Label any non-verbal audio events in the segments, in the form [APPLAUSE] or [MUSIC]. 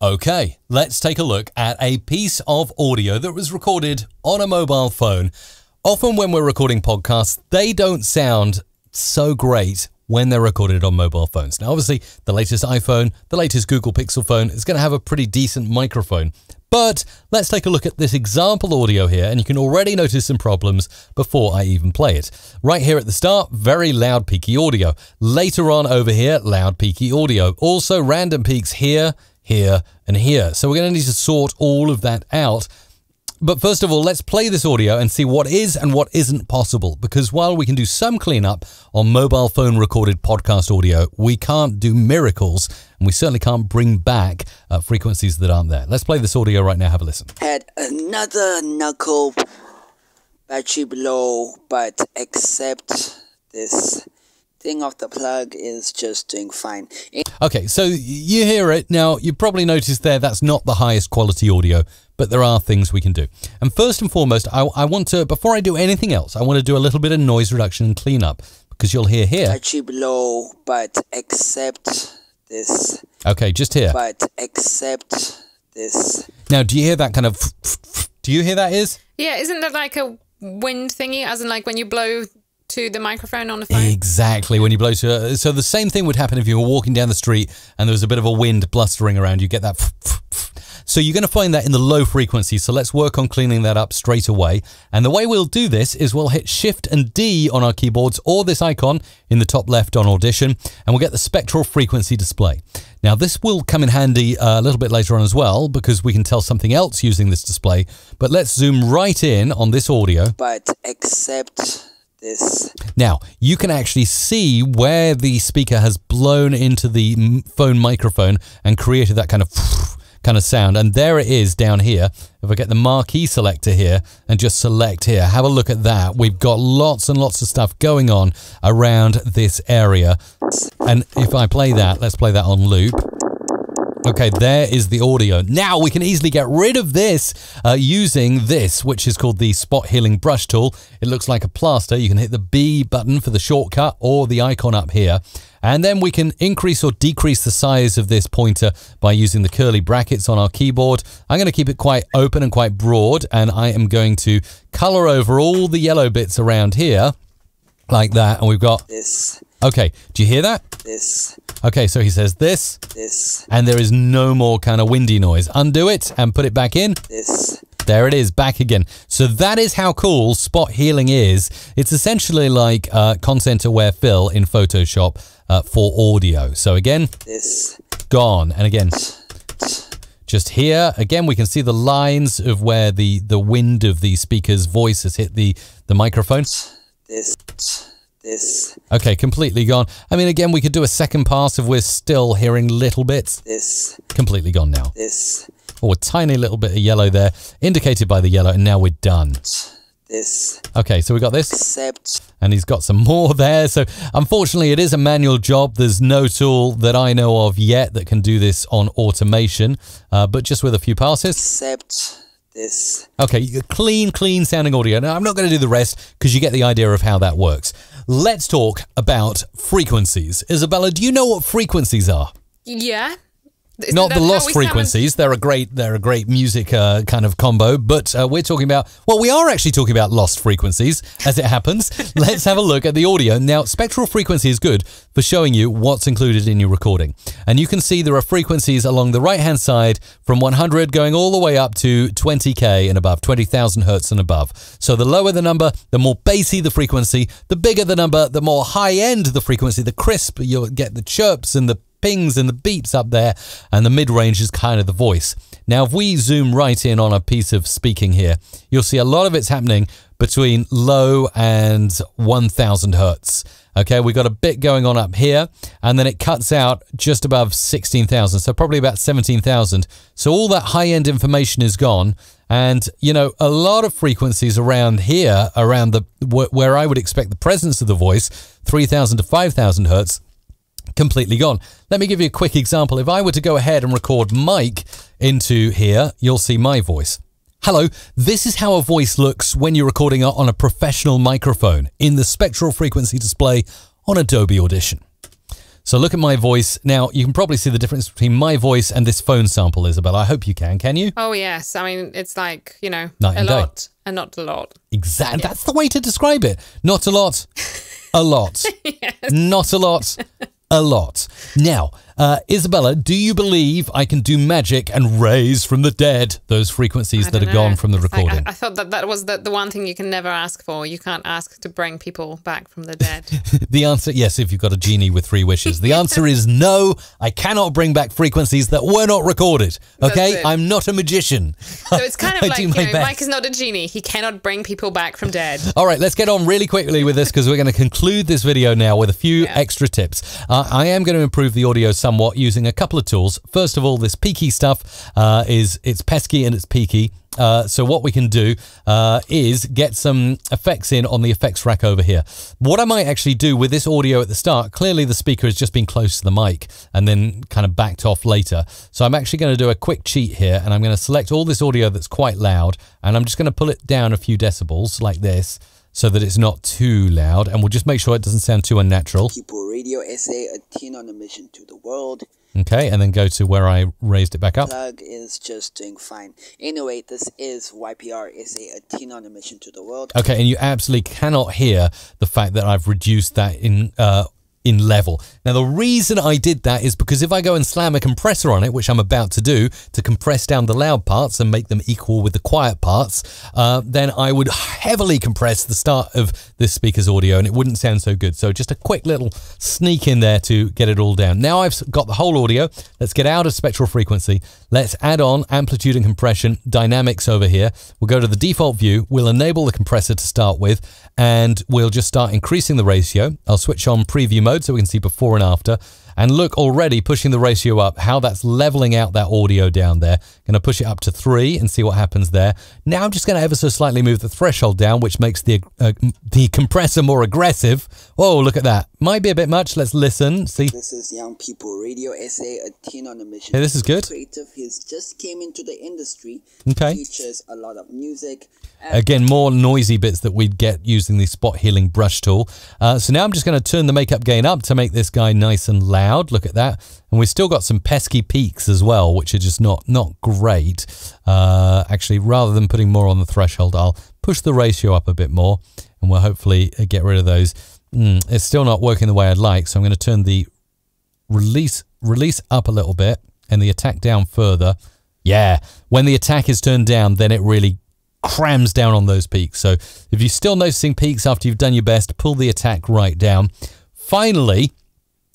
Okay, let's take a look at a piece of audio that was recorded on a mobile phone. Often, when we're recording podcasts, they don't sound so great when they're recorded on mobile phones. Now, obviously, the latest iPhone, the latest Google Pixel phone is going to have a pretty decent microphone. But let's take a look at this example audio here, and you can already notice some problems before I even play it. Right here at the start, very loud peaky audio. Later on over here, loud peaky audio. Also, random peaks here, here, and here. So we're going to need to sort all of that out. But first of all, let's play this audio and see what is and what isn't possible. Because while we can do some cleanup on mobile phone recorded podcast audio, we can't do miracles and we certainly can't bring back uh, frequencies that aren't there. Let's play this audio right now. Have a listen. Had another knuckle battery blow, but except this thing off the plug is just doing fine. Okay, so you hear it. Now, you probably noticed there that's not the highest quality audio, but there are things we can do. And first and foremost, I, I want to, before I do anything else, I want to do a little bit of noise reduction and cleanup because you'll hear here. Battery blow, but except this. Okay, just here. But except this. Now, do you hear that kind of. Do you hear that is? Yeah, isn't that like a wind thingy? As in, like when you blow to the microphone on the phone? Exactly. When you blow to. So the same thing would happen if you were walking down the street and there was a bit of a wind blustering around. You get that. So you're going to find that in the low frequency. So let's work on cleaning that up straight away. And the way we'll do this is we'll hit Shift and D on our keyboards or this icon in the top left on Audition, and we'll get the spectral frequency display. Now this will come in handy uh, a little bit later on as well because we can tell something else using this display. But let's zoom right in on this audio. But except this. Now, you can actually see where the speaker has blown into the phone microphone and created that kind of [SNIFFS] kind of sound. And there it is down here. If I get the marquee selector here and just select here, have a look at that. We've got lots and lots of stuff going on around this area. And if I play that, let's play that on loop. Okay, there is the audio. Now we can easily get rid of this uh, using this, which is called the spot healing brush tool. It looks like a plaster. You can hit the B button for the shortcut or the icon up here. And then we can increase or decrease the size of this pointer by using the curly brackets on our keyboard. I'm going to keep it quite open and quite broad, and I am going to color over all the yellow bits around here like that. And we've got this. Okay, do you hear that? This. Okay, so he says this. This. And there is no more kind of windy noise. Undo it and put it back in. This. There it is, back again. So that is how cool spot healing is. It's essentially like uh, content aware fill in Photoshop uh, for audio. So again, this gone, and again, just here again, we can see the lines of where the the wind of the speaker's voice has hit the the microphone. This. This. Okay, completely gone. I mean, again, we could do a second pass if we're still hearing little bits. This. Completely gone now. This. Oh, a tiny little bit of yellow there, indicated by the yellow, and now we're done. This. Okay, so we got this. Except. And he's got some [LAUGHS] more there. So unfortunately, it is a manual job. There's no tool that I know of yet that can do this on automation, uh, but just with a few passes. Except this. Okay, clean, clean sounding audio. Now, I'm not going to do the rest because you get the idea of how that works. Let's talk about frequencies. Isabella, do you know what frequencies are? Yeah. Isn't Not the lost frequencies. They're a great, they're a great music uh, kind of combo. But uh, we're talking about, well, we are actually talking about lost frequencies, as it happens. [LAUGHS] Let's have a look at the audio now. Spectral frequency is good for showing you what's included in your recording, and you can see there are frequencies along the right-hand side from 100 going all the way up to 20k and above, 20,000 hertz and above. So the lower the number, the more bassy the frequency. The bigger the number, the more high-end the frequency. The crisp, you'll get the chirps and the pings and the beeps up there, and the mid range is kind of the voice. Now, if we zoom right in on a piece of speaking here, you'll see a lot of it's happening between low and 1000 hertz. Okay, we got a bit going on up here, and then it cuts out just above 16,000, so probably about 17,000. So all that high end information is gone. And, you know, a lot of frequencies around here, around the where I would expect the presence of the voice, 3000 to 5000 hertz, completely gone. Let me give you a quick example. If I were to go ahead and record Mike into here, you'll see my voice. Hello, this is how a voice looks when you're recording on a professional microphone in the spectral frequency display on Adobe Audition. So look at my voice. Now, you can probably see the difference between my voice and this phone sample, Isabel. I hope you can. Can you? Oh yes, I mean it's like you know Night a and day. lot and not a lot. Exactly. That's the way to describe it. Not a lot, a lot. [LAUGHS] Not a lot, a lot. Now, uh, Isabella, do you believe I can do magic and raise from the dead those frequencies that are know. gone from the It's like, recording? I, I thought that that was the, the one thing you can never ask for. You can't ask to bring people back from the dead. [LAUGHS] The answer, yes, if you've got a genie with three wishes. The [LAUGHS] answer is no, I cannot bring back frequencies that were not recorded. Okay? I'm not a magician. So it's [LAUGHS] kind of like you know. Mike is not a genie. He cannot bring people back from dead. All right, let's get on really quickly with this because we're going to conclude this video now with a few extra tips. Uh, I am going to improve the audio somewhat using a couple of tools. First of all, this peaky stuff uh, is it's pesky and it's peaky. Uh, so what we can do uh, is get some effects in on the effects rack over here. What I might actually do with this audio at the start, clearly the speaker has just been close to the mic and then kind of backed off later. So I'm actually going to do a quick cheat here and I'm going to select all this audio that's quite loud and I'm just going to pull it down a few decibels like this so that it's not too loud and we'll just make sure it doesn't sound too unnatural. Radio SA, a teen on a mission to the world. Okay, and then go to where I raised it back up. Plug is just doing fine. Anyway, this is YPR SA, a teen on a mission to the world. Okay, and you absolutely cannot hear the fact that I've reduced that in uh, in level. Now, the reason I did that is because if I go and slam a compressor on it, which I'm about to do, to compress down the loud parts and make them equal with the quiet parts, uh, then I would heavily compress the start of this speaker's audio and it wouldn't sound so good. So just a quick little sneak in there to get it all down. Now I've got the whole audio. Let's get out of spectral frequency. Let's add on amplitude and compression dynamics over here. We'll go to the default view. We'll enable the compressor to start with and we'll just start increasing the ratio. I'll switch on preview mode so we can see before and after. And look already pushing the ratio up, how that's leveling out that audio down there. Going to push it up to three and see what happens there. Now I'm just going to ever so slightly move the threshold down, which makes the uh, the compressor more aggressive. Whoa, look at that. Might be a bit much. Let's listen. See. This is Young People Radio SA, a teen on a mission. Hey, this is good. Creative. He's just came into the industry. Okay. Features a lot of music. Again, more noisy bits that we'd get using the spot healing brush tool. Uh, so now I'm just going to turn the makeup gain up to make this guy nice and loud. Look at that. And we've still got some pesky peaks as well, which are just not, not great. Uh, actually, rather than putting more on the threshold, I'll push the ratio up a bit more and we'll hopefully uh, get rid of those. Mm, it's still not working the way I'd like. So I'm going to turn the release release up a little bit and the attack down further. Yeah, when the attack is turned down, then it really crams down on those peaks. So if you're still noticing peaks after you've done your best, pull the attack right down. Finally,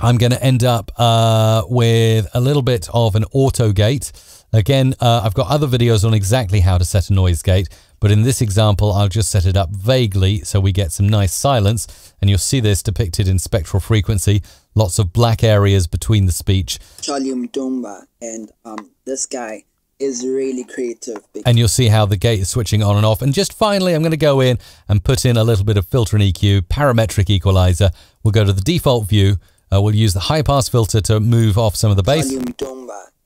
I'm going to end up uh, with a little bit of an auto gate. Again, uh, I've got other videos on exactly how to set a noise gate, but in this example, I'll just set it up vaguely so we get some nice silence. And you'll see this depicted in spectral frequency. Lots of black areas between the speech. Charlie Dumba and um this guy is really creative. And you'll see how the gate is switching on and off. And just finally, I'm going to go in and put in a little bit of filter and EQ, parametric equalizer. We'll go to the default view. Uh, we'll use the high pass filter to move off some of the bass.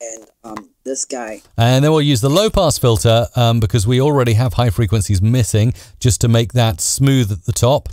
And um this guy And then we'll use the low pass filter um, because we already have high frequencies missing just to make that smooth at the top.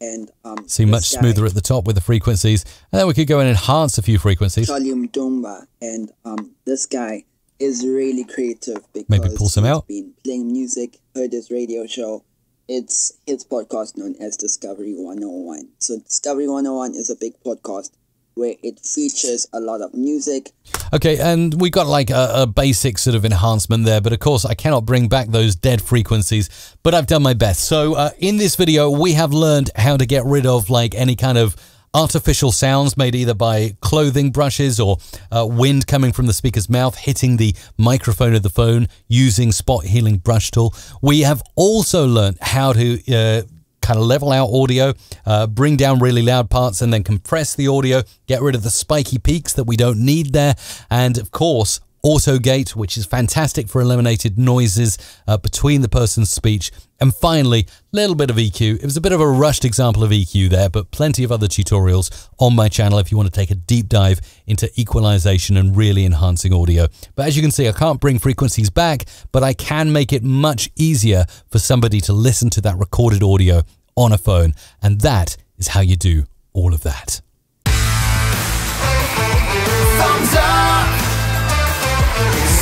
And um See, much guy, smoother at the top with the frequencies. And then we could go and enhance a few frequencies. And um this guy is really creative because Maybe pull some he's out. been playing music, heard his radio show. It's his podcast known as Discovery 101. So Discovery 101 is a big podcast where it features a lot of music. Okay, and we got like a, a basic sort of enhancement there, but of course I cannot bring back those dead frequencies, but I've done my best. So uh, in this video, we have learned how to get rid of like any kind of artificial sounds made either by clothing brushes or uh, wind coming from the speaker's mouth hitting the microphone of the phone using spot healing brush tool. We have also learned how to uh, kind of level out audio, uh, bring down really loud parts, and then compress the audio, get rid of the spiky peaks that we don't need there, and of course, auto gate, which is fantastic for eliminated noises uh, between the person's speech. And finally, a little bit of EQ. It was a bit of a rushed example of EQ there, but plenty of other tutorials on my channel if you want to take a deep dive into equalization and really enhancing audio. But as you can see, I can't bring frequencies back, but I can make it much easier for somebody to listen to that recorded audio on a phone. And that is how you do all of that.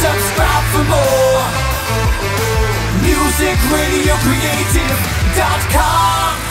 Subscribe for more. MusicRadioCreative.com